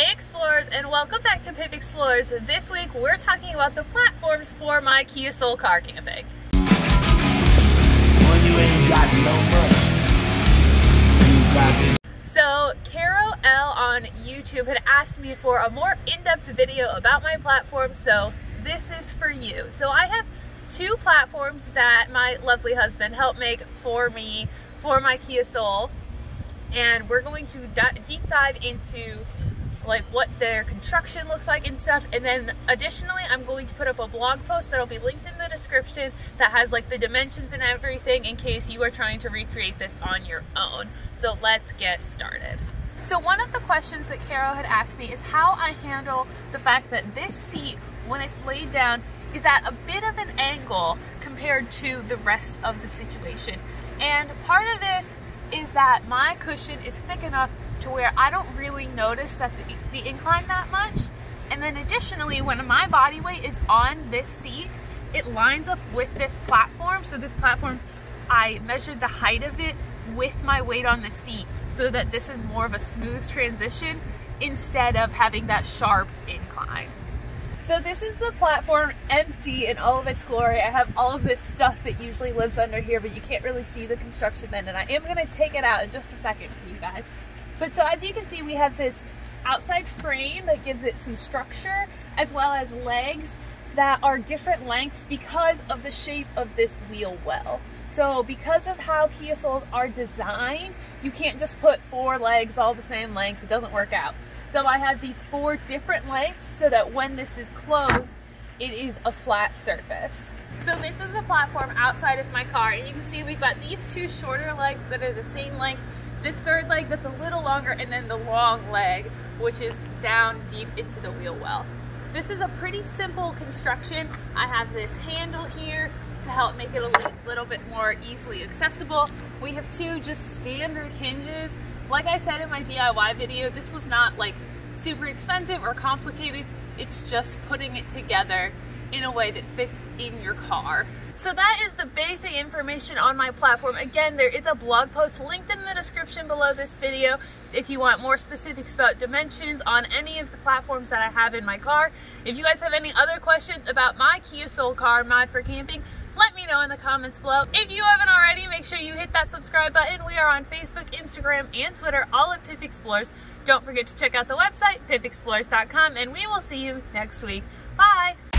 Hey Explorers and welcome back to Piff Explores. This week we're talking about the platforms for my Kia Soul car camping. So Caro L on YouTube had asked me for a more in-depth video about my platform so this is for you. So I have two platforms that my lovely husband helped make for me for my Kia Soul and we're going to deep dive into like what their construction looks like and stuff. And then additionally, I'm going to put up a blog post that'll be linked in the description that has like the dimensions and everything in case you are trying to recreate this on your own. So let's get started. So one of the questions that Carol had asked me is how I handle the fact that this seat, when it's laid down, is at a bit of an angle compared to the rest of the situation. And part of this is that my cushion is thick enough to where I don't really notice that the, the incline that much. And then additionally, when my body weight is on this seat, it lines up with this platform. So this platform, I measured the height of it with my weight on the seat so that this is more of a smooth transition instead of having that sharp incline. So this is the platform empty in all of its glory. I have all of this stuff that usually lives under here, but you can't really see the construction then, and I am gonna take it out in just a second for you guys. But so as you can see, we have this outside frame that gives it some structure, as well as legs that are different lengths because of the shape of this wheel well. So because of how Kia Souls are designed, you can't just put four legs all the same length, it doesn't work out. So I have these four different lengths so that when this is closed, it is a flat surface. So this is the platform outside of my car and you can see we've got these two shorter legs that are the same length, this third leg that's a little longer, and then the long leg, which is down deep into the wheel well. This is a pretty simple construction. I have this handle here to help make it a little bit more easily accessible. We have two just standard hinges like I said in my DIY video, this was not like super expensive or complicated. It's just putting it together in a way that fits in your car. So that is the basic information on my platform. Again, there is a blog post linked in the description below this video if you want more specifics about dimensions on any of the platforms that I have in my car. If you guys have any other questions about my Kia Soul car mod for camping, let me know in the comments below. If you haven't already, make sure you hit that subscribe button. We are on Facebook, Instagram, and Twitter, all at Piff Explores. Don't forget to check out the website, piffexplores.com, and we will see you next week. Bye!